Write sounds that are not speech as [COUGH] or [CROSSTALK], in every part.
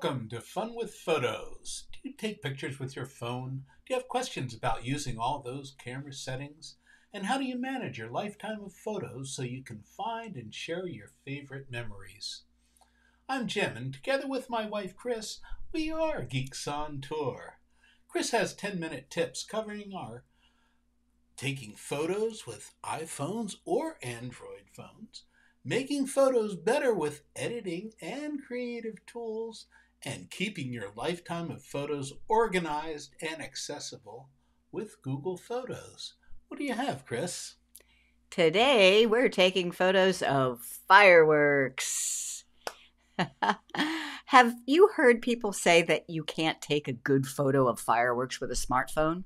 Welcome to Fun with Photos. Do you take pictures with your phone? Do you have questions about using all those camera settings? And how do you manage your lifetime of photos so you can find and share your favorite memories? I'm Jim, and together with my wife Chris, we are Geeks on Tour. Chris has 10 minute tips covering our taking photos with iPhones or Android phones making photos better with editing and creative tools, and keeping your lifetime of photos organized and accessible with Google Photos. What do you have, Chris? Today, we're taking photos of fireworks. [LAUGHS] have you heard people say that you can't take a good photo of fireworks with a smartphone?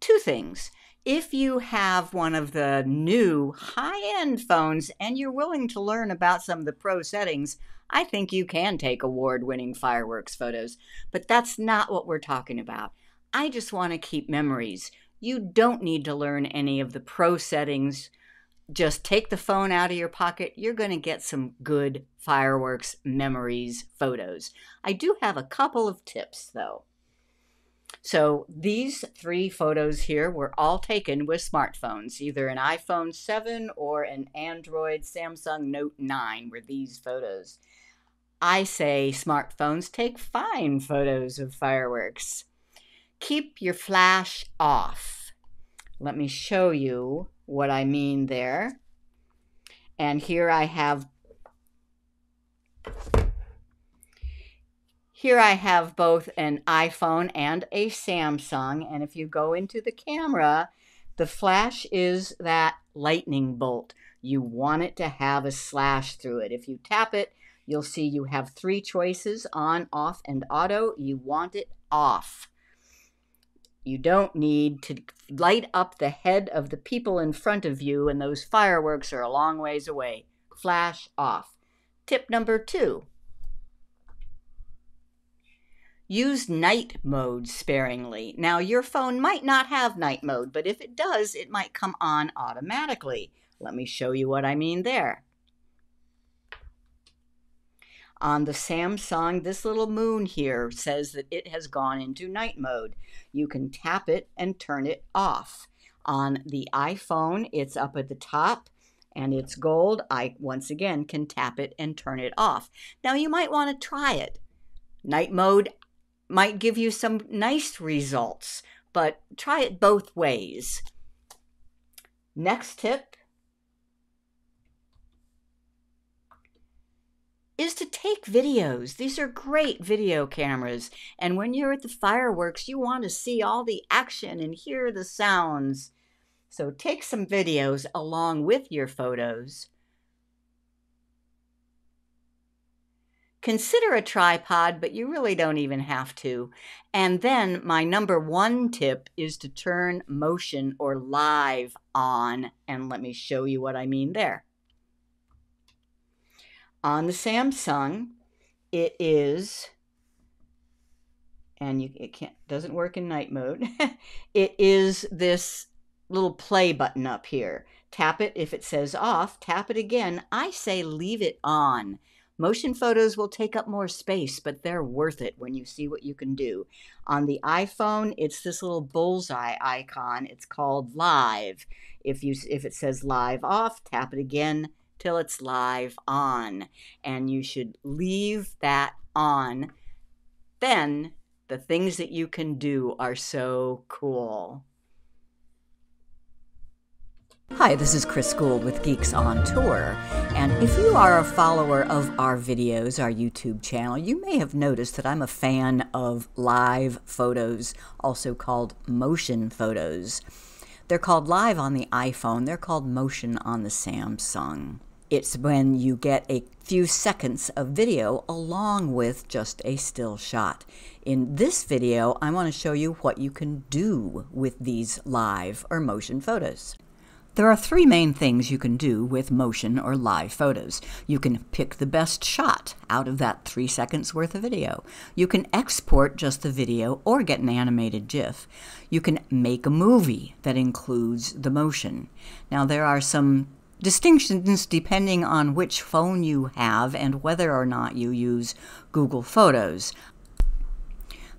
Two things if you have one of the new high end phones and you're willing to learn about some of the pro settings, I think you can take award winning fireworks photos. But that's not what we're talking about. I just want to keep memories. You don't need to learn any of the pro settings. Just take the phone out of your pocket. You're going to get some good fireworks memories photos. I do have a couple of tips though. So these three photos here were all taken with smartphones, either an iPhone 7 or an Android Samsung Note 9 were these photos. I say smartphones take fine photos of fireworks. Keep your flash off. Let me show you what I mean there. And here I have Here I have both an iPhone and a Samsung. And if you go into the camera, the flash is that lightning bolt. You want it to have a slash through it. If you tap it, you'll see you have three choices on, off, and auto. You want it off. You don't need to light up the head of the people in front of you, and those fireworks are a long ways away. Flash off. Tip number two Use night mode sparingly. Now, your phone might not have night mode, but if it does, it might come on automatically. Let me show you what I mean there. On the Samsung, this little moon here says that it has gone into night mode. You can tap it and turn it off. On the iPhone, it's up at the top and it's gold. I once again can tap it and turn it off. Now you might want to try it. Night mode might give you some nice results, but try it both ways. Next tip is to take videos. These are great video cameras. And when you're at the fireworks, you want to see all the action and hear the sounds. So take some videos along with your photos. Consider a tripod, but you really don't even have to. And then my number one tip is to turn motion or live on. And let me show you what I mean there. On the Samsung, it is, and you, it can't doesn't work in night mode. [LAUGHS] it is this little play button up here. Tap it if it says off. Tap it again. I say leave it on Motion photos will take up more space, but they're worth it when you see what you can do. On the iPhone, it's this little bullseye icon. It's called Live. If you if it says Live off, tap it again till it's live on, and you should leave that on. Then the things that you can do are so cool. Hi, this is Chris Guld with Geeks on Tour. And if you are a follower of our videos, our YouTube channel, you may have noticed that I'm a fan of live photos, also called motion photos. They're called live on the iPhone, they're called motion on the Samsung. It's when you get a few seconds of video along with just a still shot. In this video, I want to show you what you can do with these live or motion photos. There are three main things you can do with motion or live photos. You can pick the best shot out of that three seconds worth of video. You can export just the video or get an animated GIF. You can make a movie that includes the motion. Now, there are some distinctions depending on which phone you have and whether or not you use Google Photos.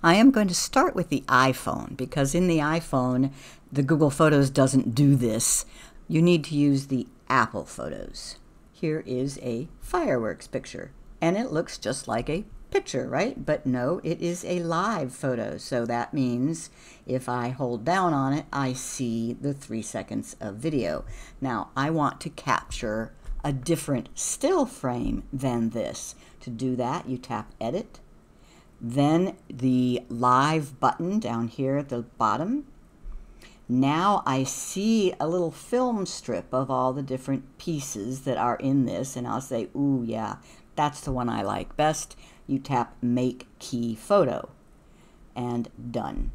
I am going to start with the iPhone because in the iPhone, the Google Photos doesn't do this. You need to use the Apple Photos. Here is a fireworks picture, and it looks just like a picture, right? But no, it is a live photo. So that means if I hold down on it, I see the three seconds of video. Now, I want to capture a different still frame than this. To do that, you tap Edit, then the Live button down here at the bottom. Now I see a little film strip of all the different pieces that are in this, and I'll say, ooh, yeah, that's the one I like best you tap Make Key Photo, and done.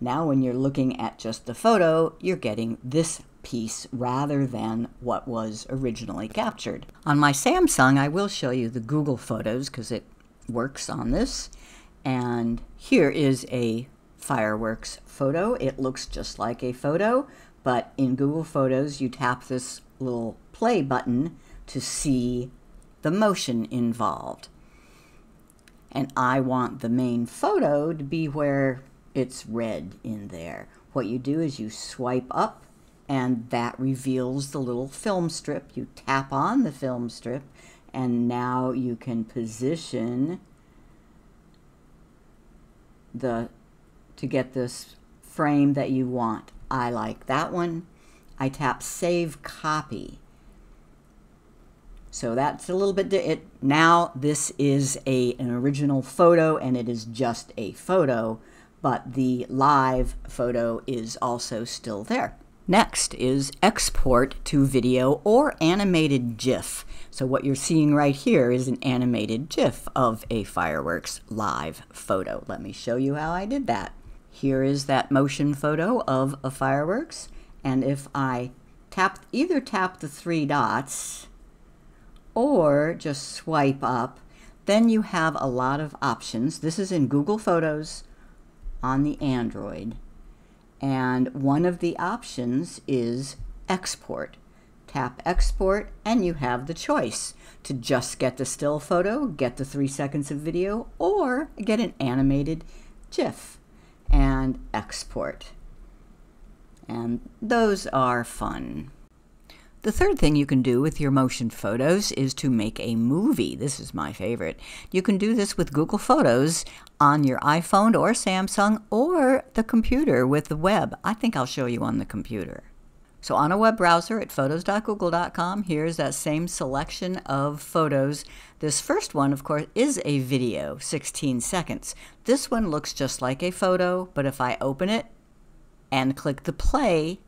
Now when you're looking at just the photo, you're getting this piece rather than what was originally captured. On my Samsung, I will show you the Google Photos because it works on this. And here is a fireworks photo. It looks just like a photo, but in Google Photos, you tap this little play button to see the motion involved and I want the main photo to be where it's red in there. What you do is you swipe up and that reveals the little film strip. You tap on the film strip and now you can position the to get this frame that you want. I like that one. I tap save copy so that's a little bit, it, now this is a, an original photo and it is just a photo, but the live photo is also still there. Next is export to video or animated GIF. So what you're seeing right here is an animated GIF of a fireworks live photo. Let me show you how I did that. Here is that motion photo of a fireworks. And if I tap, either tap the three dots, or just swipe up, then you have a lot of options. This is in Google Photos on the Android. And one of the options is export. Tap export and you have the choice to just get the still photo, get the three seconds of video, or get an animated GIF and export. And those are fun. The third thing you can do with your motion photos is to make a movie. This is my favorite. You can do this with Google Photos on your iPhone or Samsung or the computer with the web. I think I'll show you on the computer. So on a web browser at photos.google.com, here's that same selection of photos. This first one, of course, is a video, 16 seconds. This one looks just like a photo, but if I open it and click the play,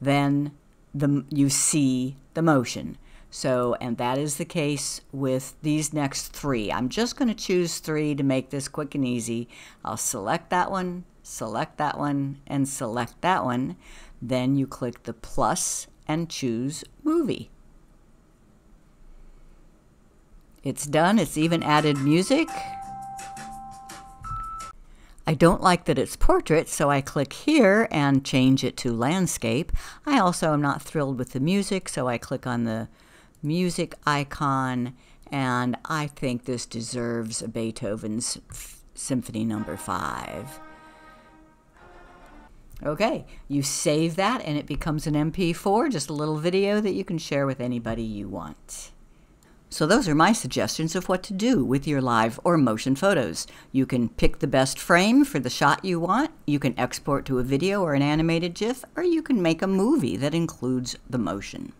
then the you see the motion. So, and that is the case with these next three. I'm just going to choose three to make this quick and easy. I'll select that one, select that one, and select that one. Then you click the plus and choose movie. It's done. It's even added music. I don't like that it's portrait, so I click here and change it to landscape. I also am not thrilled with the music, so I click on the music icon, and I think this deserves Beethoven's Symphony Number no. 5. Okay, you save that and it becomes an MP4, just a little video that you can share with anybody you want. So those are my suggestions of what to do with your live or motion photos. You can pick the best frame for the shot you want, you can export to a video or an animated GIF, or you can make a movie that includes the motion.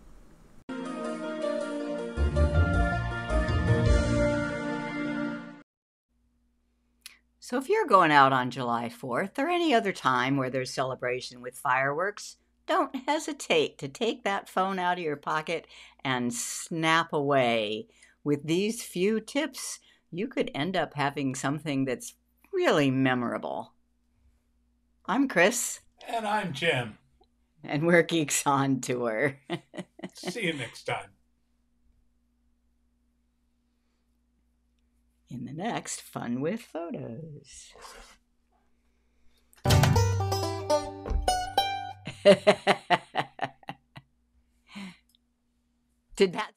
So if you're going out on July 4th or any other time where there's celebration with fireworks, don't hesitate to take that phone out of your pocket and snap away. With these few tips, you could end up having something that's really memorable. I'm Chris. And I'm Jim. And we're Geeks on Tour. [LAUGHS] See you next time. In the next Fun with Photos. [LAUGHS] Did that